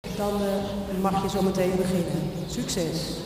Dan uh, mag je zo meteen beginnen. Succes!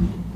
Mm-hmm.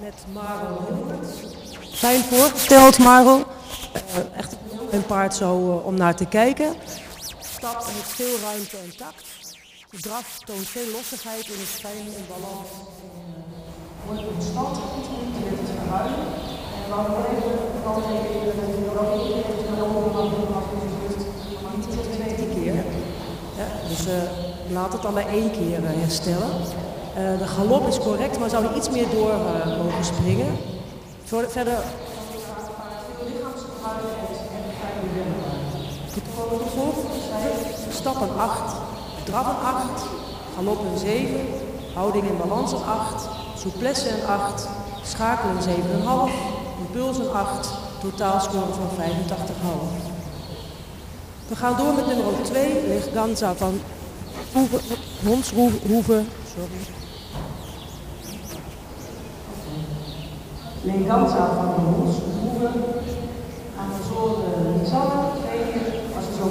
Met Maro Hilbert. Fijn voorgesteld, Maro. Eh, echt een paard zo eh, om naar te kijken. Stap heeft veel ruimte en tact. De draf toont veel lossigheid en is fijn in balans. Wordt in stand met het verruimen. En dan even dan even met de rode en dan niet tot twee keer. Ja, dus uh, laat het dan bij één keer uh, herstellen. Uh, de galop is correct, maar zou hij iets meer door mogen springen. Verder Stappen 8, draf een 8, galop een 7, houding in balans een 8, souplesse een 8, schakelen een 7,5, impuls een 8, totaalscore van 85,5. We gaan door met nummer 2, Leganza van Honshoeven. Sorry. Leganza van Honshoeven. Aan de zorgen Lisanne, twee als je zo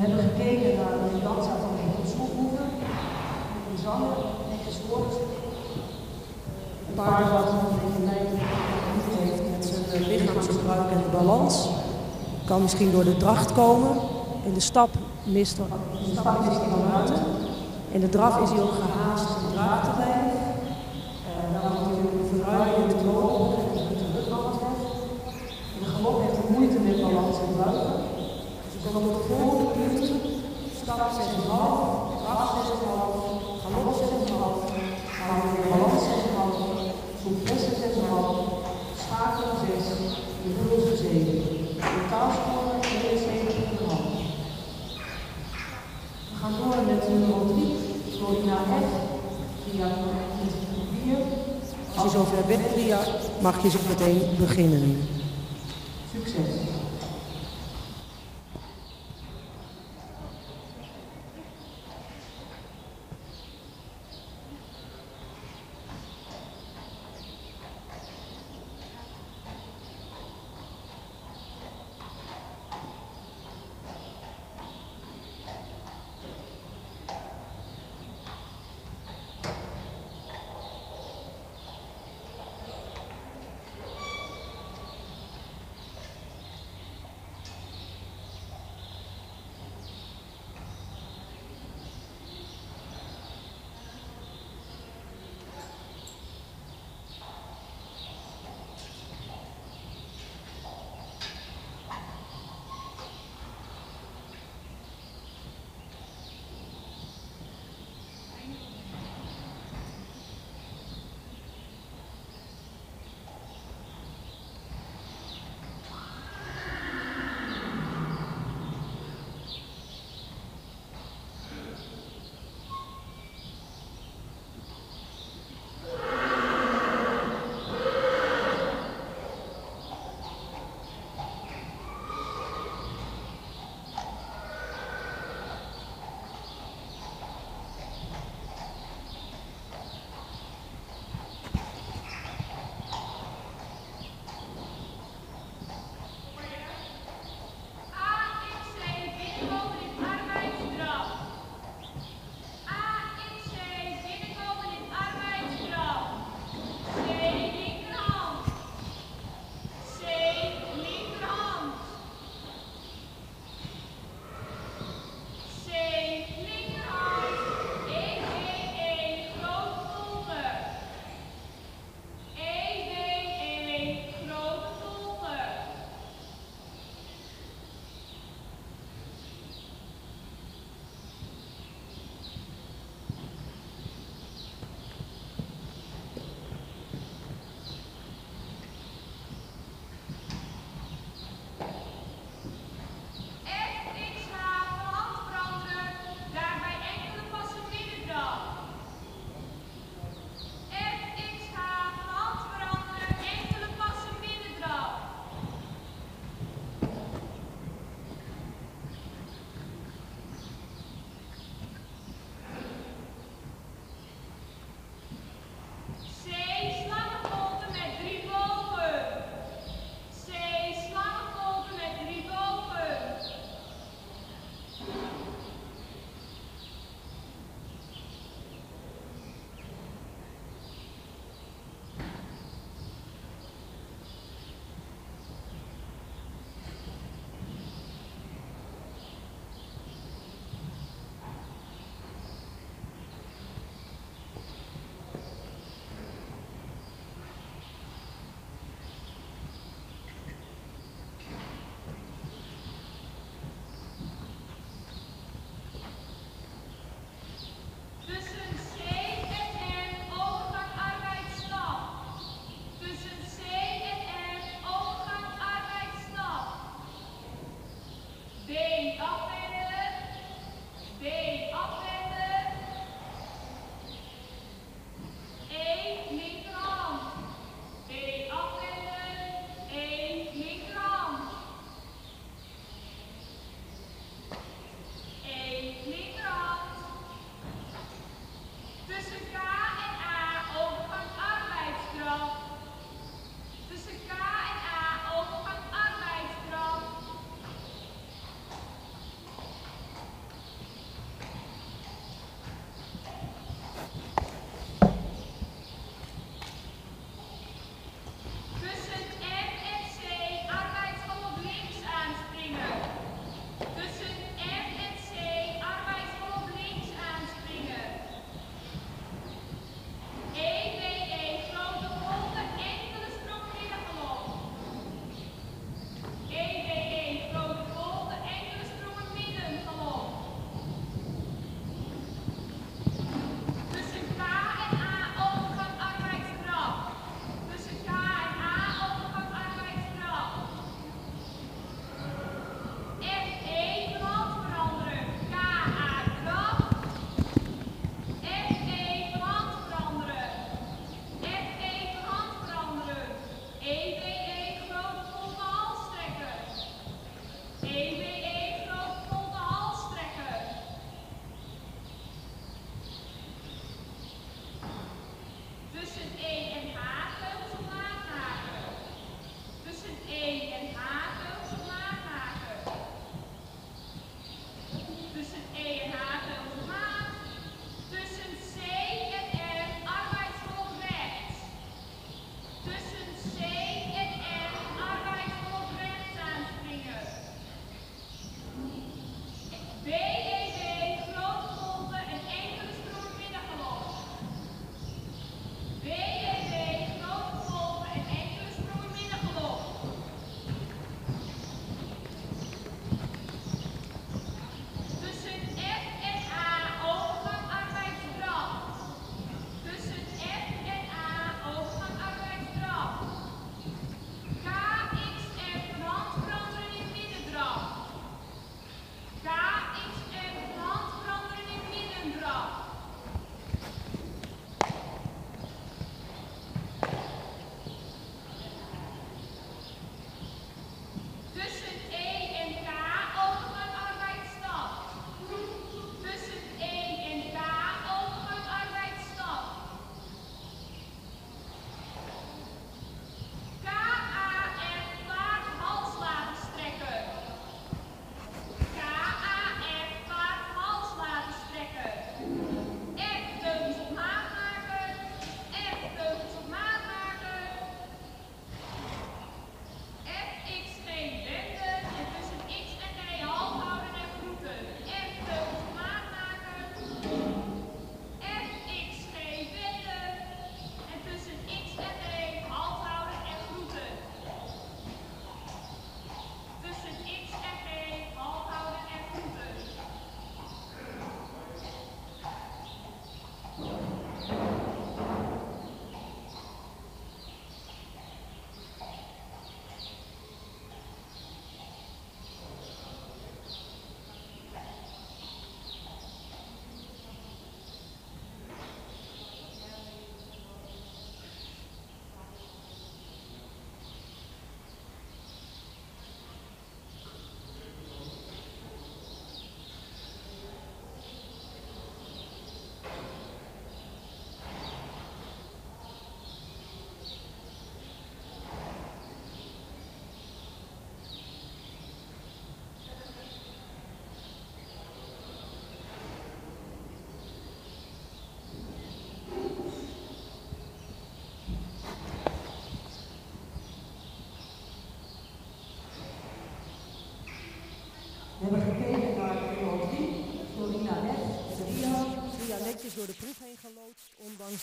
We hebben gekeken naar de dansa van de Hoefschroeven. Die zanger, netjes voorgezet. Een paard wat een beetje lijkt heeft met zijn lichaamsgebruik en de balans. Kan misschien door de dracht komen. In de stap mist, de stap mist van buiten. In de draf is hij ook gehaast om draag te. Uh, dan moet hij vooruit in het lopen en de rugbalans weg. In de galop heeft hij moeite met balans en buigen. Dus we komen op de volgende uurtje. Stap 6,5, draf 6,5, galop 6,5, houden weer balans 6,5, souplesse 6,5, schakelen 6, impulsen 7. Totaal scoren 72,5. We gaan door met nummer 3, Florina F. Via 4. Als je zover bent, Ria, mag je zo meteen beginnen.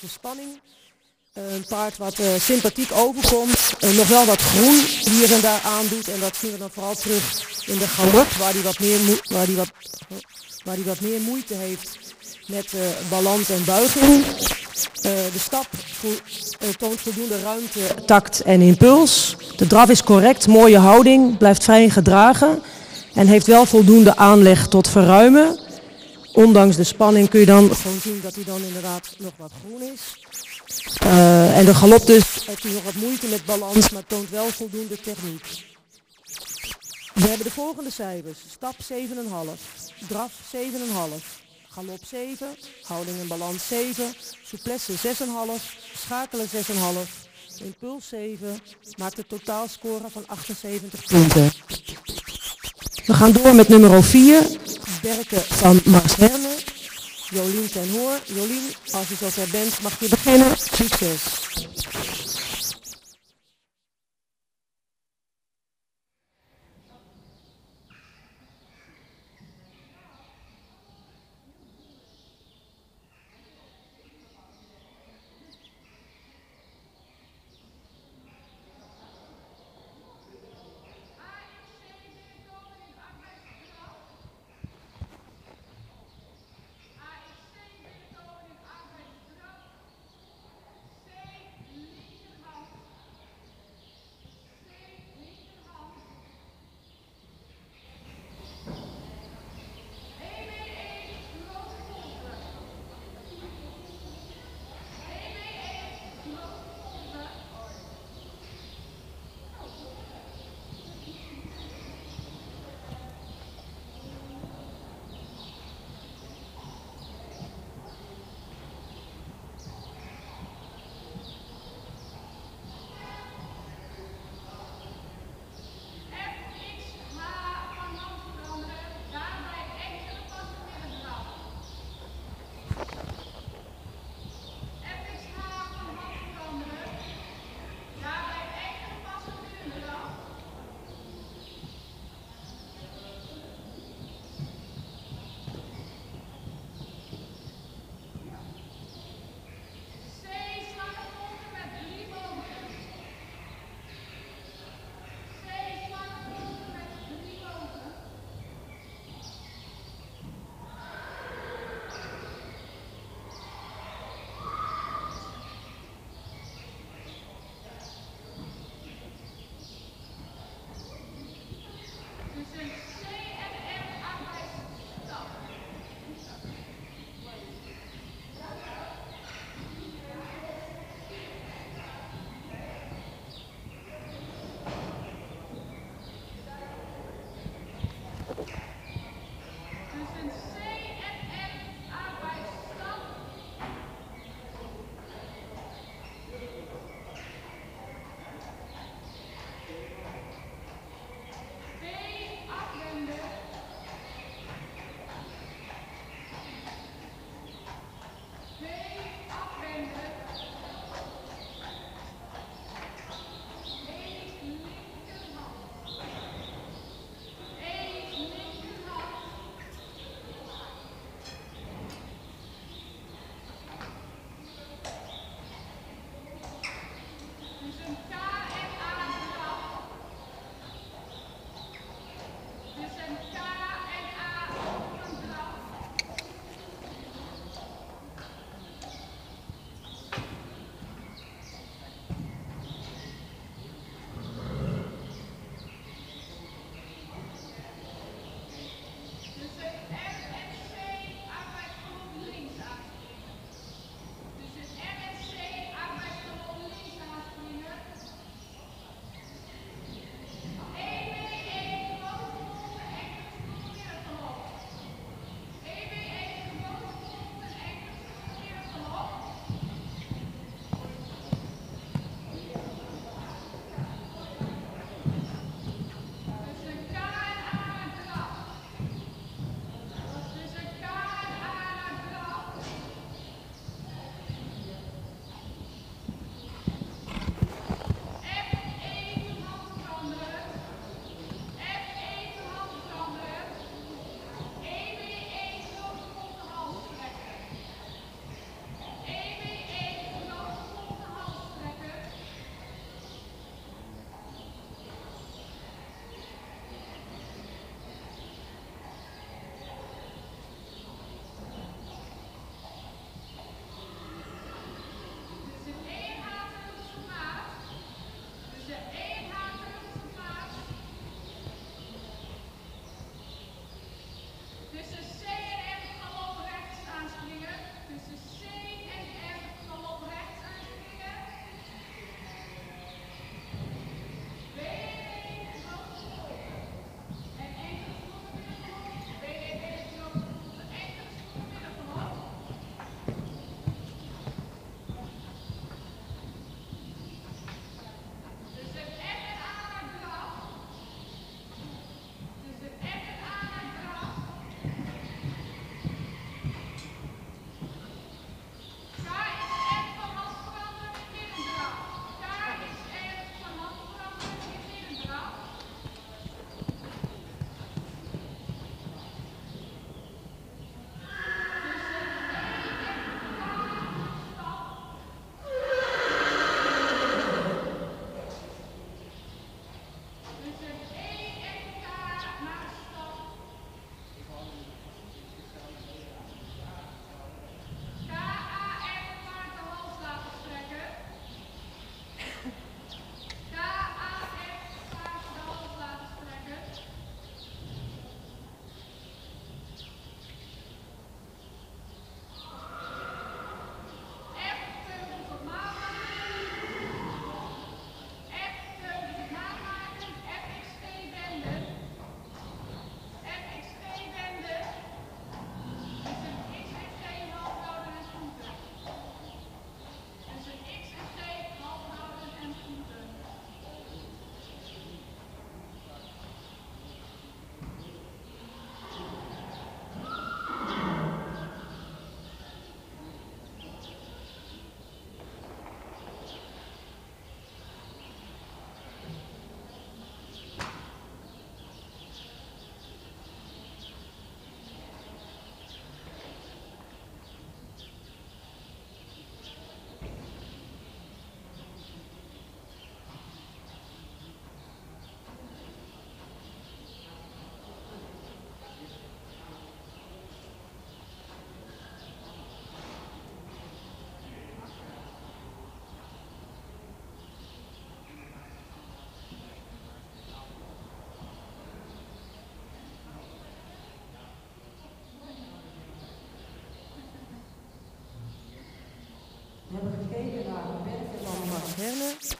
De spanning. Eh, een paard wat uh, sympathiek overkomt, uh, nog wel wat groen hier en daar aandoet. En dat zien we dan vooral terug in de galop, waar hij wat meer, wat, wat meer moeite heeft met balans en buiging. de stap toont voldoende ruimte, tact en impuls. De draf is correct, mooie houding, blijft vrij gedragen. En heeft wel voldoende aanleg tot verruimen. Ondanks de spanning kun je dan gewoon zien dat hij dan inderdaad nog wat groen is. Uh, en de galop dus heeft hij nog wat moeite met balans, maar toont wel voldoende techniek. We hebben de volgende cijfers. Stap 7,5. Draf 7,5. Galop 7. Houding en balans 7. Souplesse 6,5. Schakelen 6,5. Impuls 7. Maakt een totaalscore van 78 punten. We gaan door met nummer 4. Berken van Mars Herne. Jolien ten Hoor. Jolien, als je zover bent, mag je beginnen. Succes.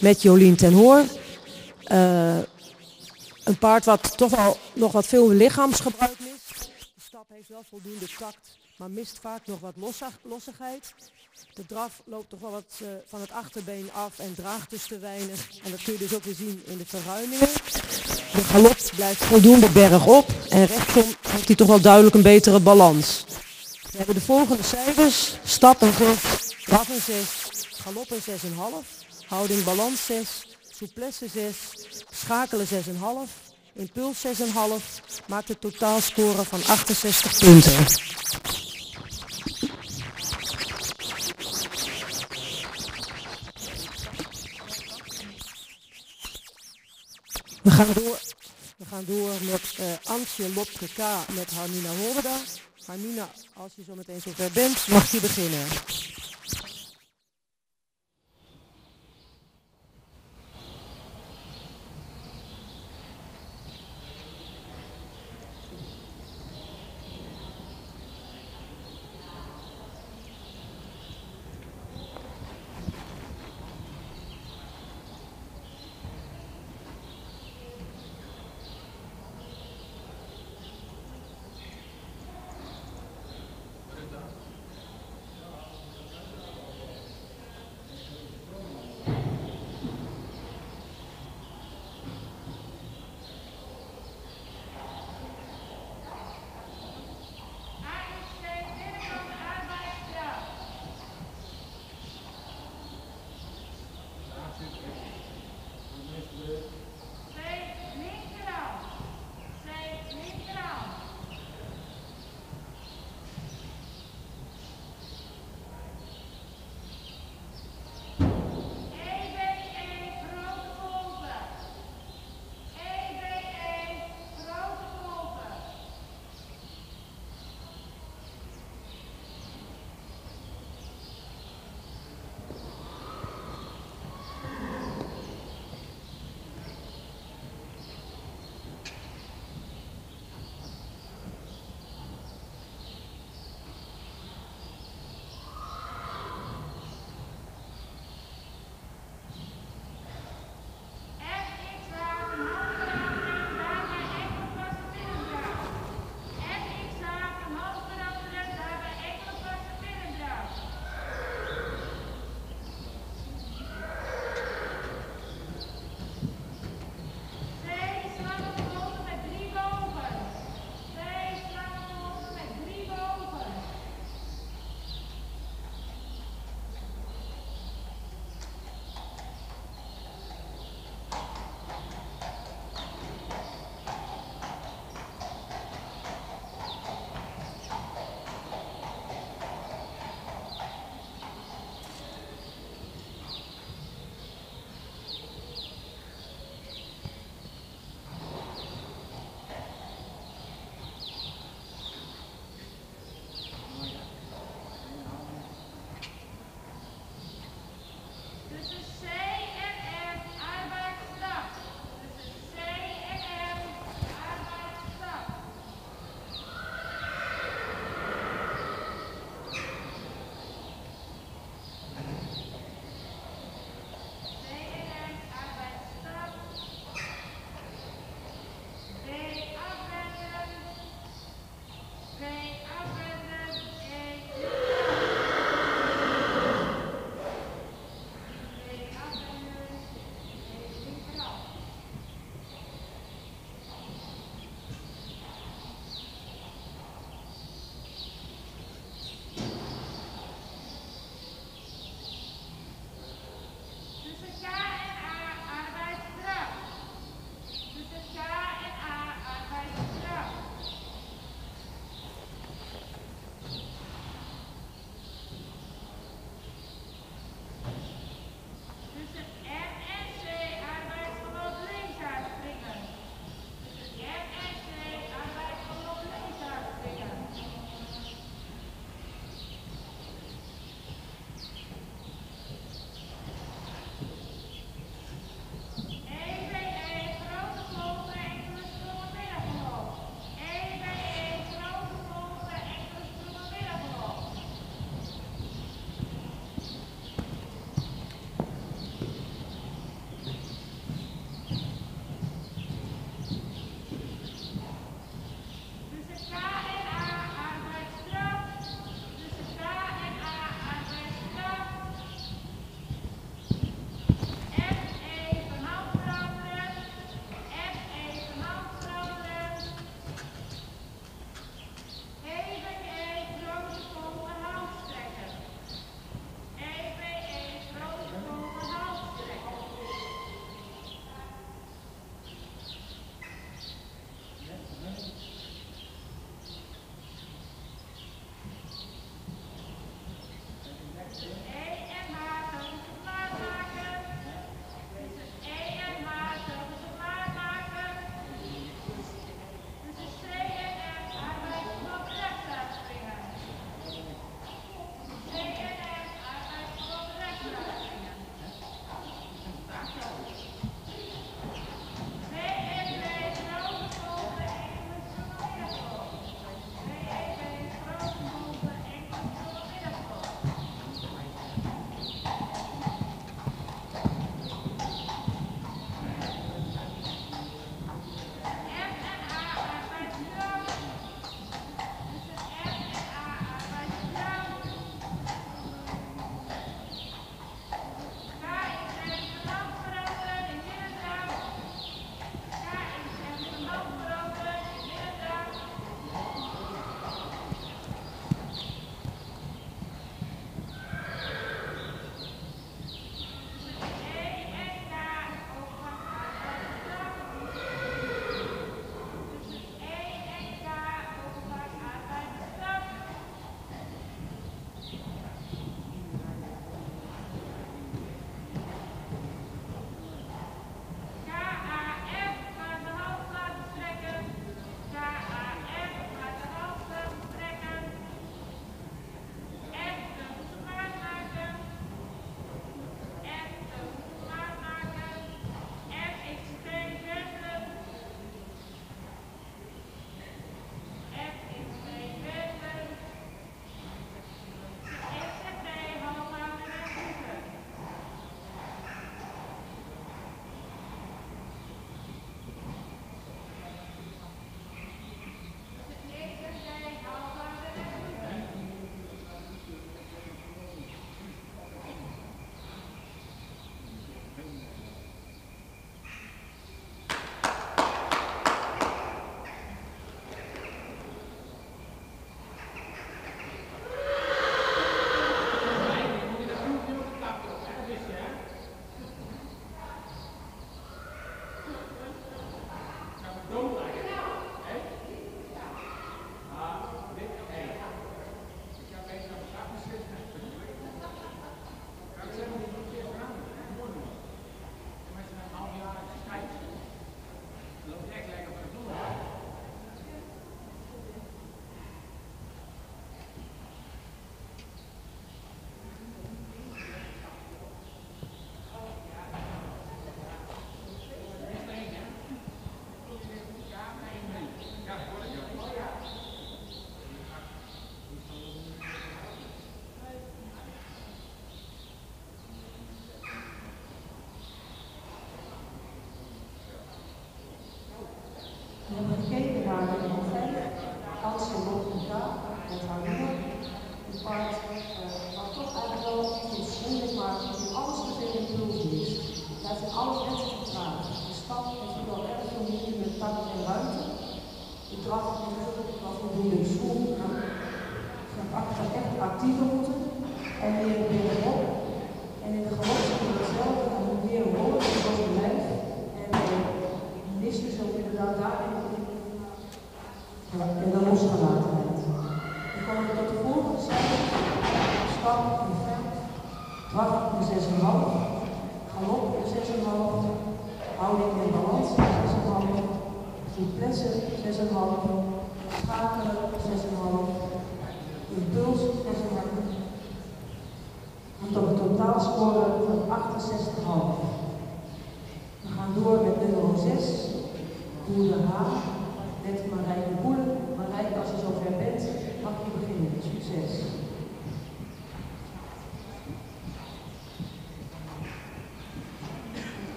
Met Jolien ten Hoor. Uh, een paard wat toch wel nog wat veel lichaamsgebruik mist. De stap heeft wel voldoende tact, maar mist vaak nog wat lossigheid. De draf loopt toch wel wat uh, van het achterbeen af en draagt dus te weinig. En dat kun je dus ook weer zien in de verruimingen. De galop blijft voldoende berg op en rechtsom heeft hij toch wel duidelijk een betere balans. We hebben de volgende cijfers. Stap een 6, draf een 6, galop een 6,5, houding balans 6, souplesse 6, schakelen 6,5, impuls 6,5, maakt een totaalscore van 68 punten. We gaan door, we gaan door met uh, Antje Lopke K met Harmina Horda. Harmina, als je zo meteen zover bent, mag je beginnen.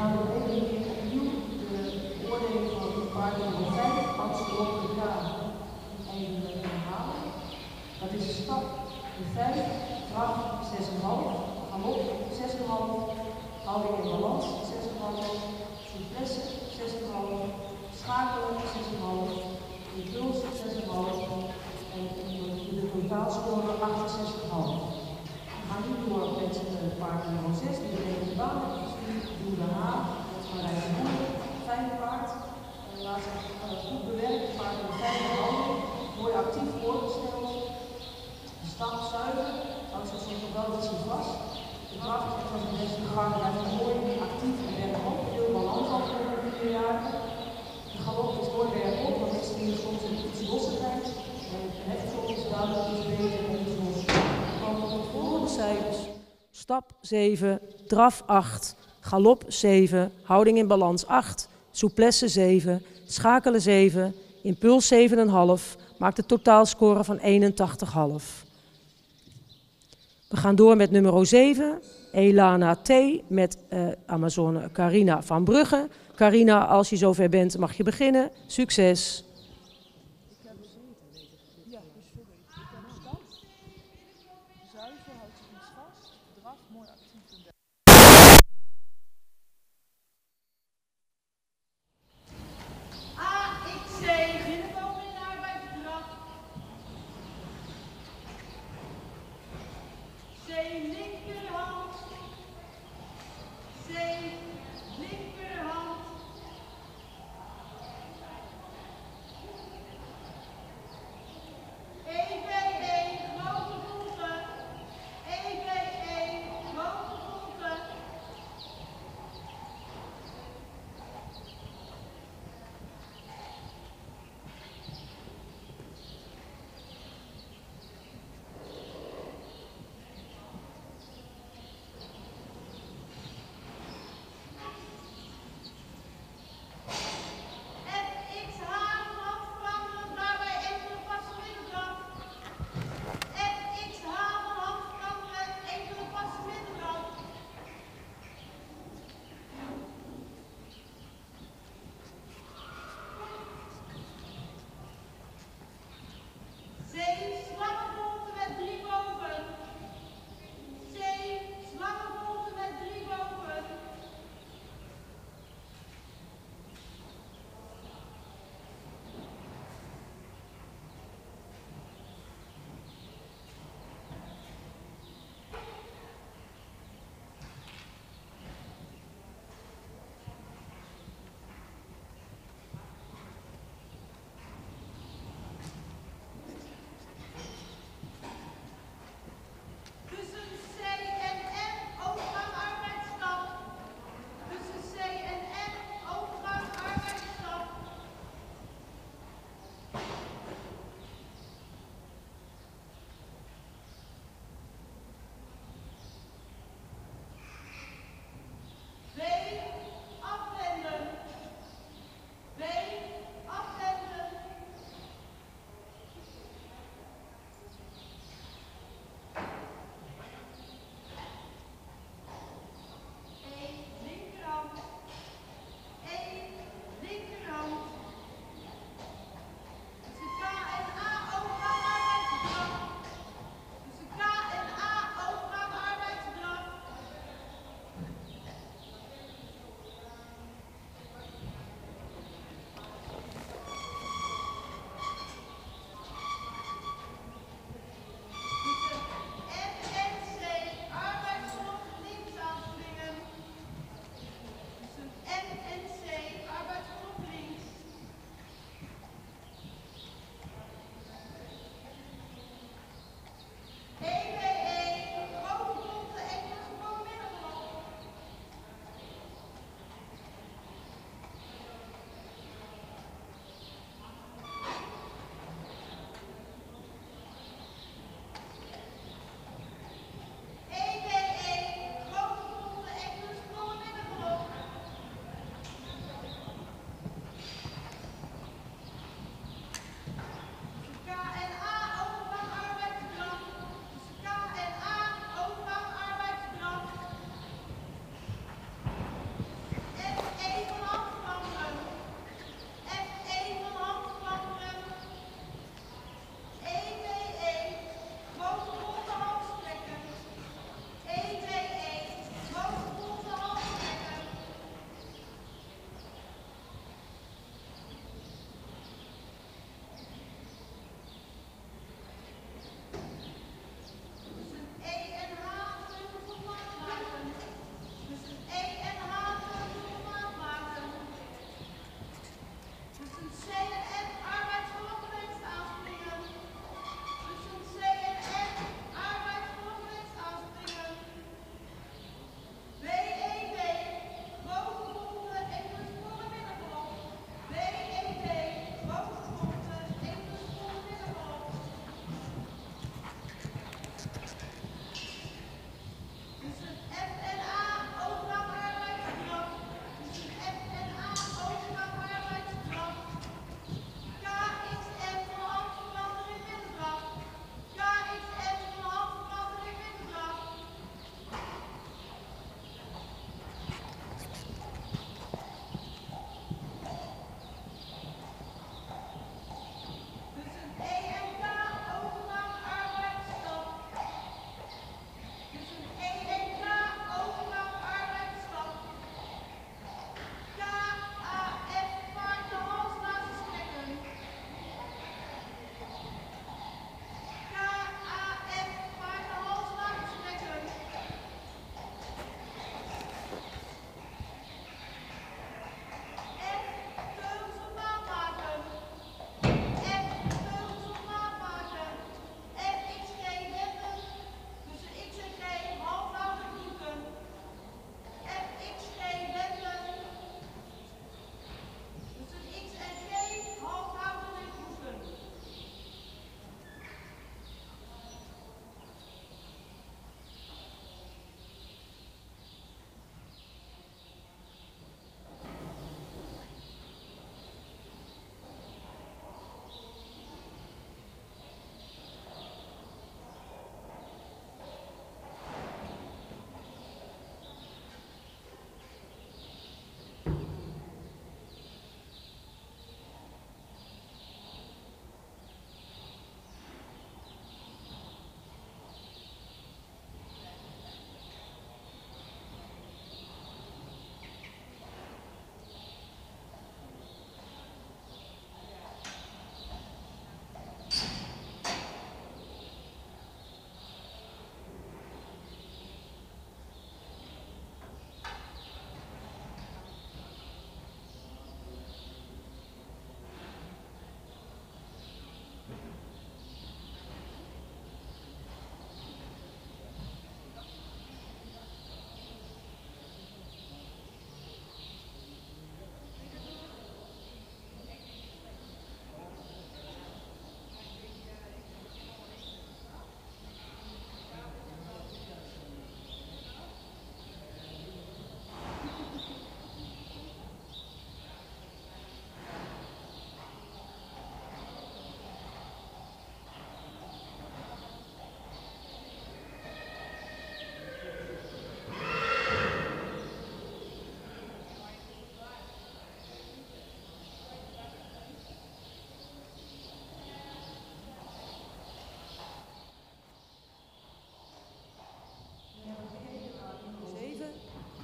how 7, draf 8, galop 7, houding in balans 8, souplesse 7, schakelen 7, impuls 7,5, maakt de totaalscore van 81,5. We gaan door met nummer 7, Elana T met eh, Amazone Carina van Brugge. Carina, als je zover bent, mag je beginnen. Succes!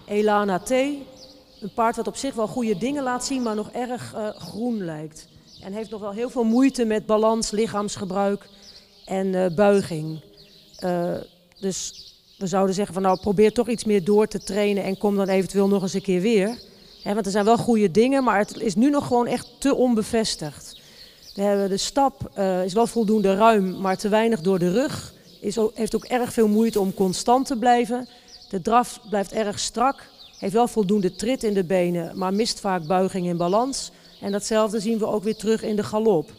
Elana T. Een paard wat op zich wel goede dingen laat zien, maar nog erg uh, groen lijkt. En heeft nog wel heel veel moeite met balans, lichaamsgebruik en uh, buiging. Uh, dus we zouden zeggen van nou probeer toch iets meer door te trainen en kom dan eventueel nog eens een keer weer. Want er zijn wel goede dingen, maar het is nu nog gewoon echt te onbevestigd. We hebben de stap is wel voldoende ruim, maar te weinig door de rug. Is ook, heeft ook erg veel moeite om constant te blijven. De draf blijft erg strak. Heeft wel voldoende trit in de benen, maar mist vaak buiging en balans. En datzelfde zien we ook weer terug in de galop.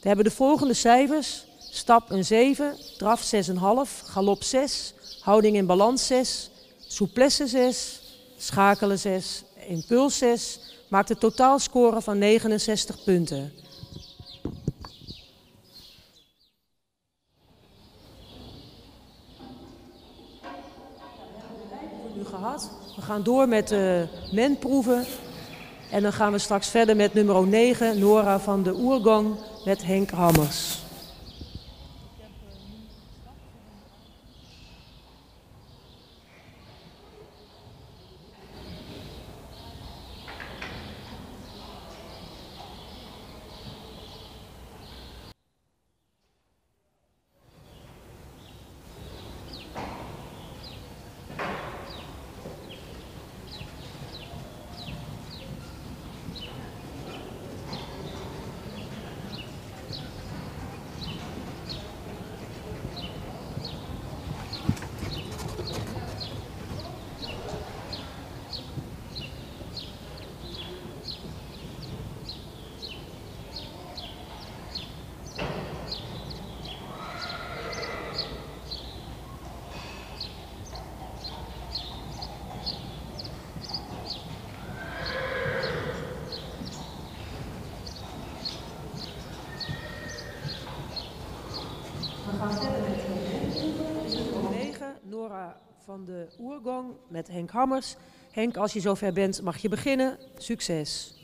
We hebben de volgende cijfers. Stap een 7, draf 6,5, galop 6, houding in balans 6, souplesse 6, schakelen 6, impuls 6. Maakt een totaalscore van 69 punten. nu gehad. We gaan door met de menproeven. En dan gaan we straks verder met nummer 9, Nora van de Oergang, met Henk Hammers. van de Oergong met Henk Hammers. Henk, als je zover bent, mag je beginnen. Succes!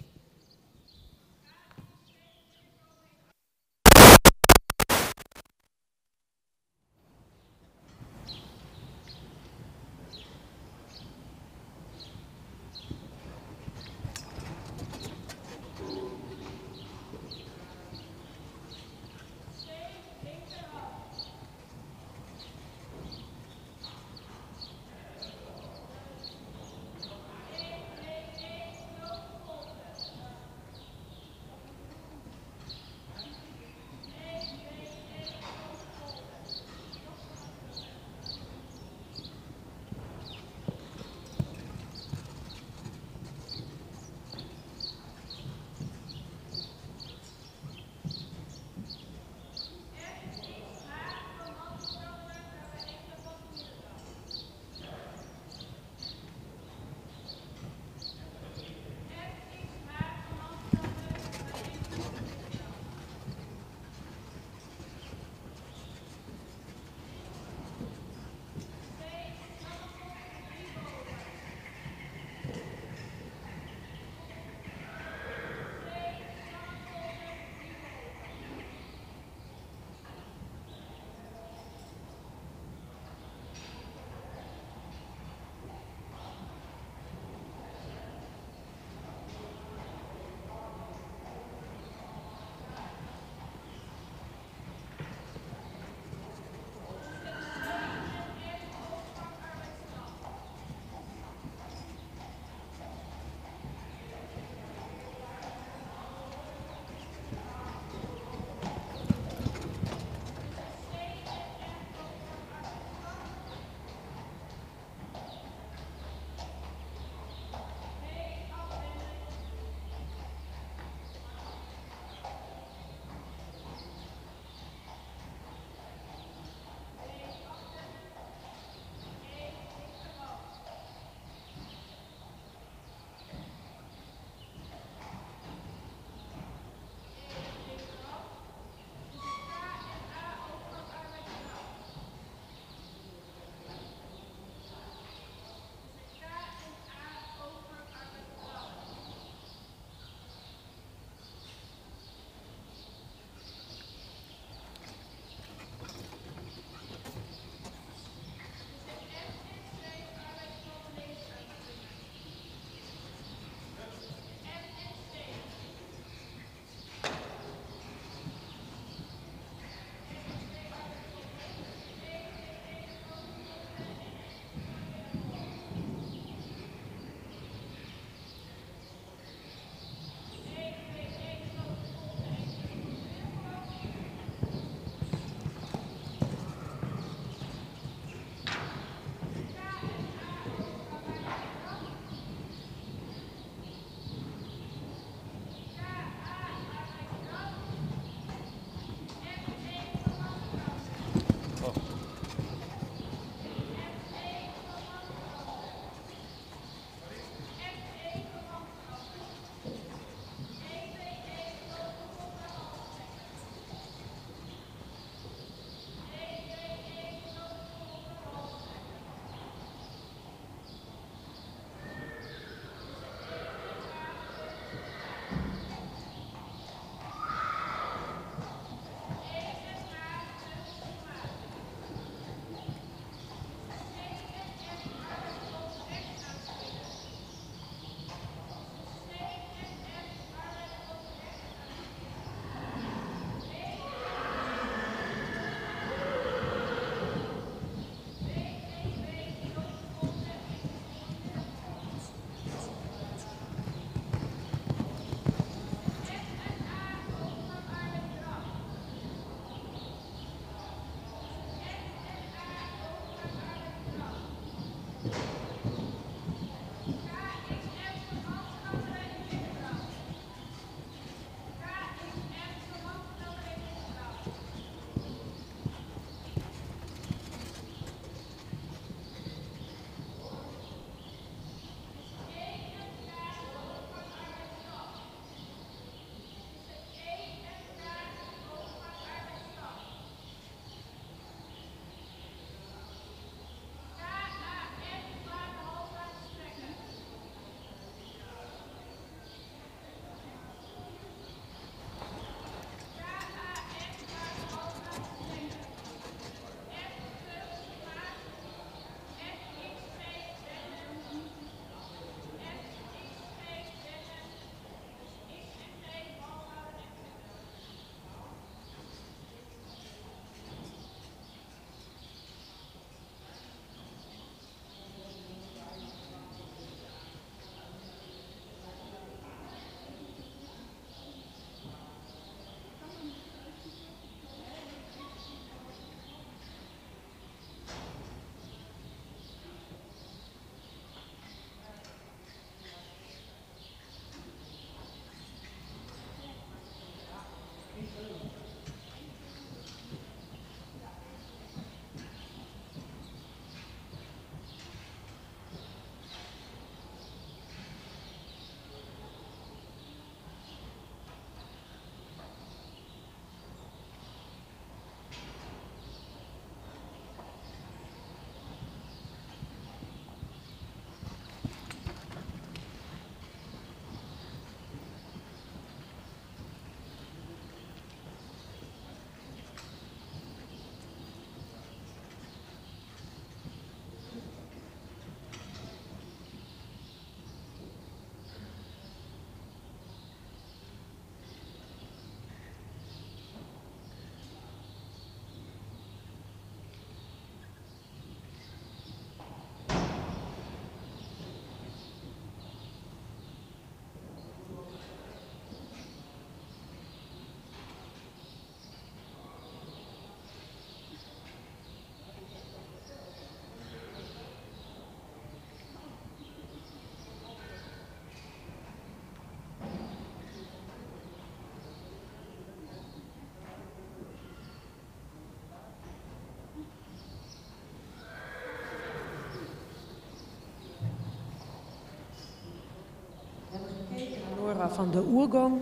Van de oergong.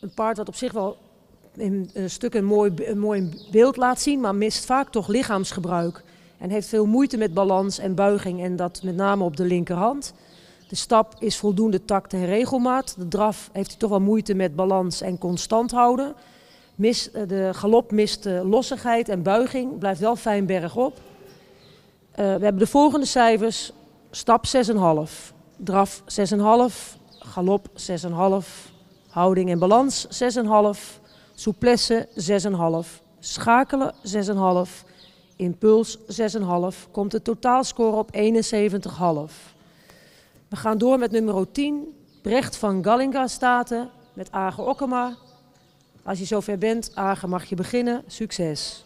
Een paard wat op zich wel in een stuk een mooi, mooi beeld laat zien, maar mist vaak toch lichaamsgebruik. En heeft veel moeite met balans en buiging en dat met name op de linkerhand. De stap is voldoende tact en regelmaat. De draf heeft hij toch wel moeite met balans en constant houden. Eh, de galop mist lossigheid en buiging, blijft wel fijn bergop. Uh, we hebben de volgende cijfers. Stap 6,5, draf 6,5, galop 6,5, houding en balans 6,5, souplesse 6,5, schakelen 6,5, impuls 6,5. Komt de totaalscore op 71,5. We gaan door met nummer 10, Brecht van Gallinga Staten met Age Okkema. Als je zover bent, Age, mag je beginnen. Succes!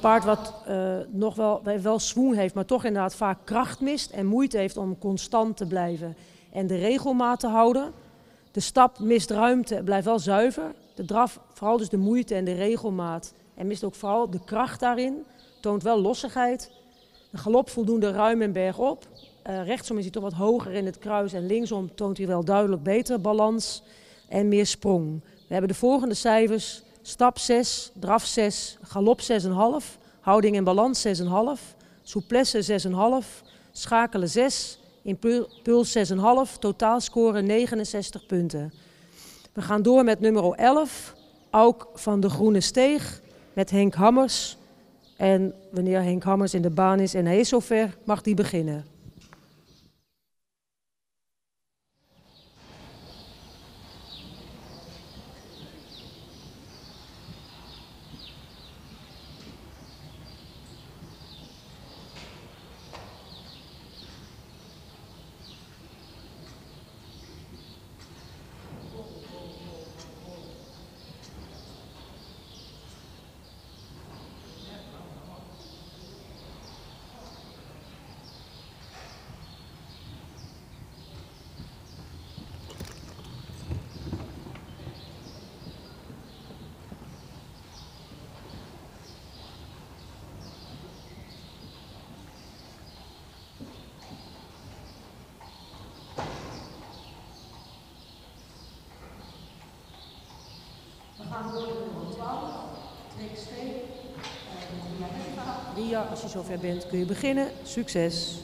Paard wat uh, nog wel, wel swoon heeft, maar toch inderdaad vaak kracht mist en moeite heeft om constant te blijven en de regelmaat te houden. De stap mist ruimte, blijft wel zuiver. De draf, vooral dus de moeite en de regelmaat. En mist ook vooral de kracht daarin. Toont wel lossigheid. De galop voldoende ruim en bergop. Uh, rechtsom is hij toch wat hoger in het kruis. En linksom toont hij wel duidelijk betere balans en meer sprong. We hebben de volgende cijfers. Stap 6, draf 6, galop 6,5. Houding en balans 6,5. Souplesse 6,5. Schakelen 6. Impuls 6,5. Totaalscore 69 punten. We gaan door met nummer 11. Auk van de Groene Steeg met Henk Hammers. En wanneer Henk Hammers in de baan is en hij is zover, mag die beginnen. Ria, als je zover bent, kun je beginnen. Succes!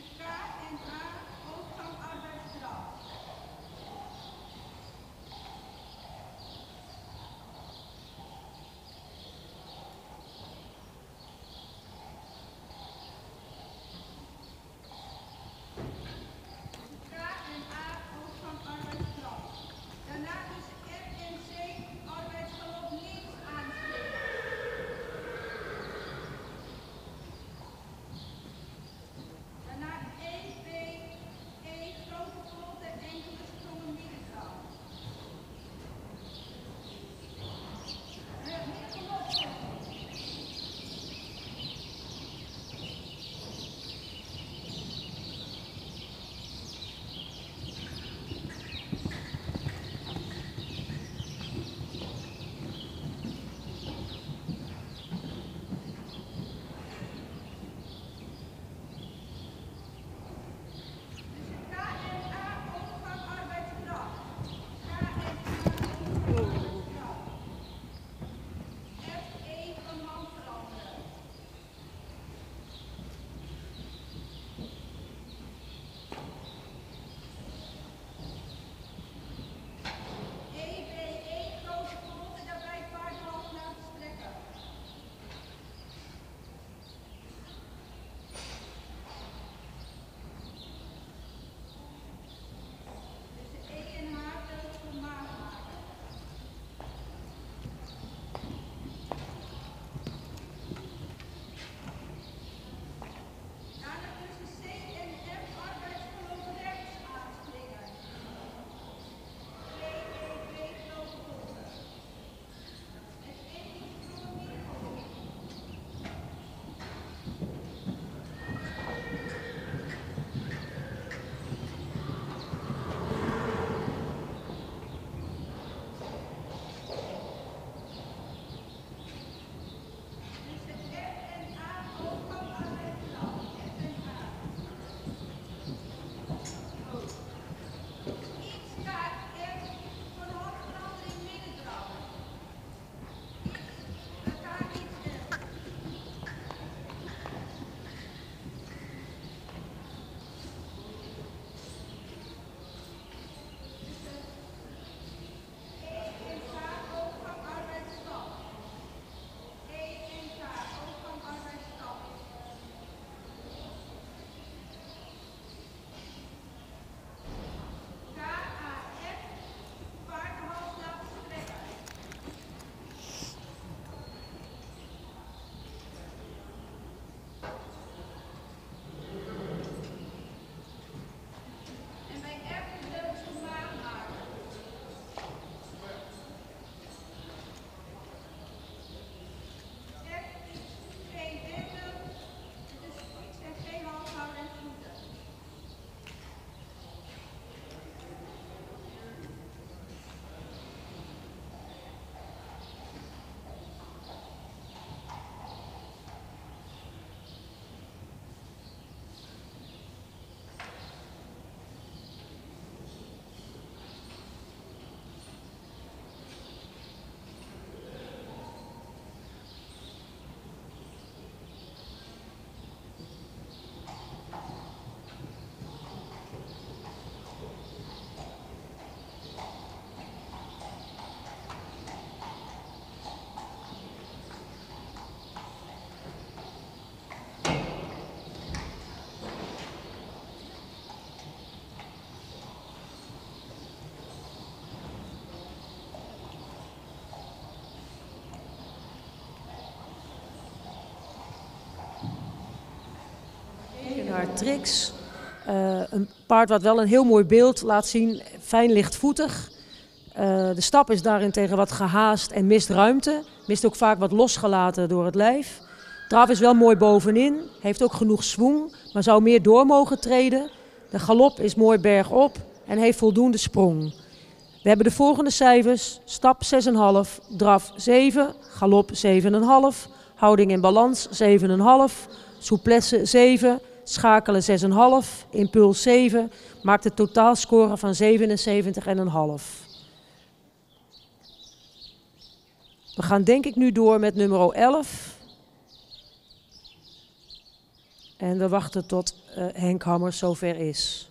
Mr. Scott and I Beatrix. Uh, een paard wat wel een heel mooi beeld laat zien, fijn lichtvoetig. Uh, de stap is daarentegen wat gehaast en mist ruimte. Mist ook vaak wat losgelaten door het lijf. Draf is wel mooi bovenin, heeft ook genoeg swoeng, maar zou meer door mogen treden. De galop is mooi bergop en heeft voldoende sprong. We hebben de volgende cijfers. Stap 6,5, draf 7, galop 7,5, houding in balans 7,5, souplesse 7, schakelen 6,5, impuls 7, maakt de totaalscore van 77,5. We gaan denk ik nu door met nummer 11. En we wachten tot uh, Henk Hammer zover is.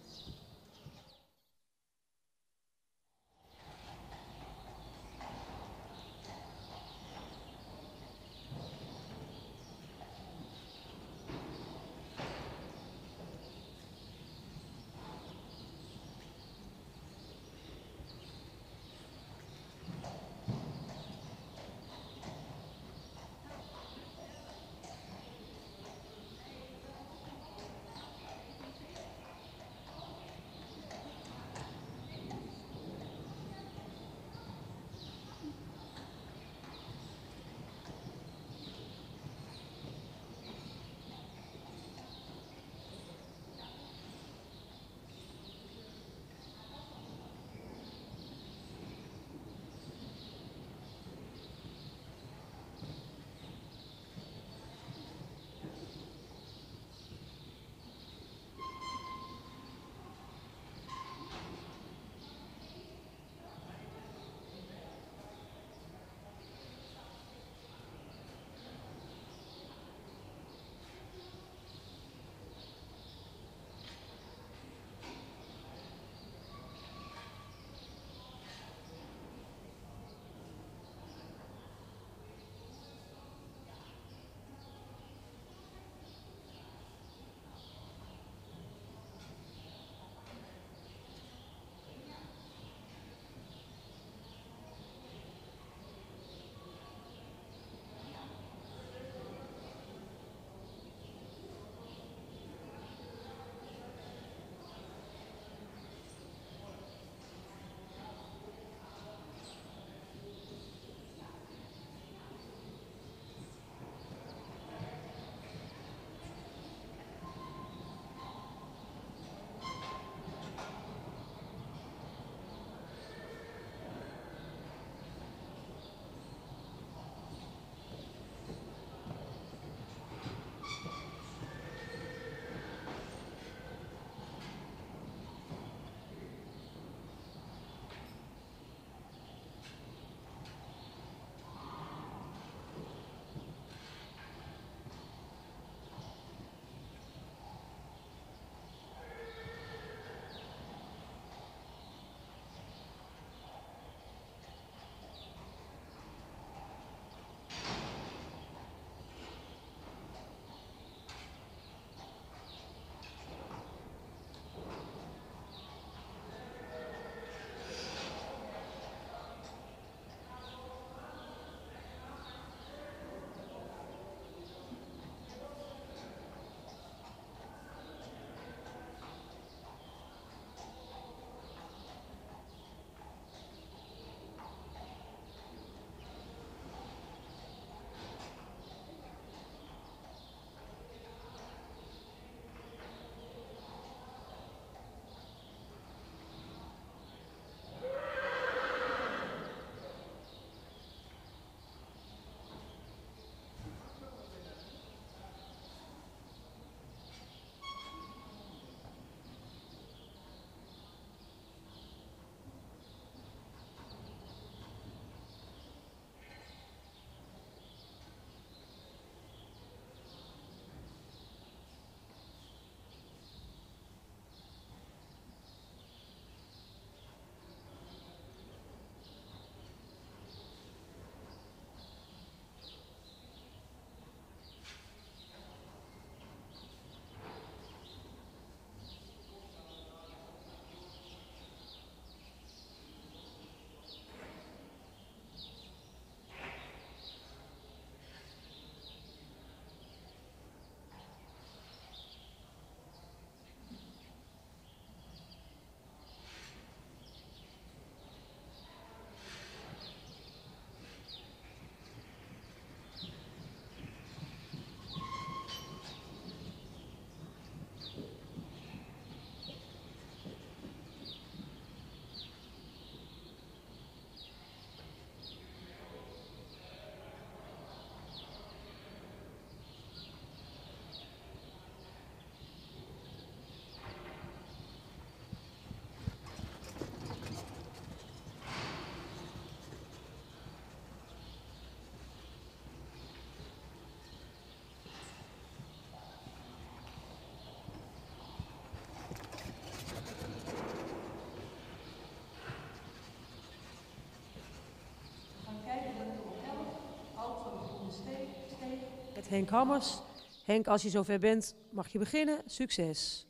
Henk Hammers. Henk, als je zover bent, mag je beginnen. Succes.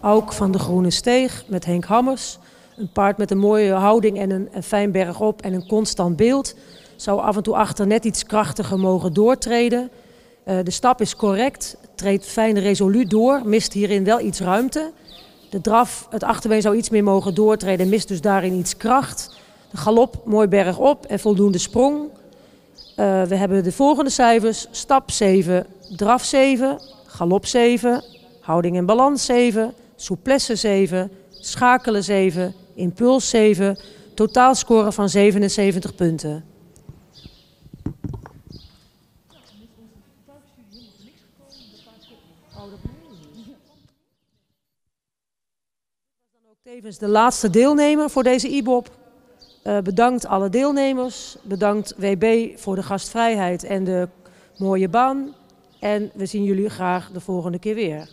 Auk van de Groene Steeg met Henk Hammers. Een paard met een mooie houding en een, fijn bergop en een constant beeld. Zou af en toe achter net iets krachtiger mogen doortreden. Uh, de stap is correct, treedt fijn resoluut door, mist hierin wel iets ruimte. De draf, het achterbeen zou iets meer mogen doortreden, mist dus daarin iets kracht. De galop mooi berg op en voldoende sprong. Uh, we hebben de volgende cijfers. Stap 7, draf 7, galop 7, houding en balans 7, souplesse 7, schakelen 7, impuls 7, totaalscore van 77 punten. Tevens de laatste deelnemer voor deze IBOP. Uh, bedankt alle deelnemers. Bedankt WB voor de gastvrijheid en de mooie baan. En we zien jullie graag de volgende keer weer.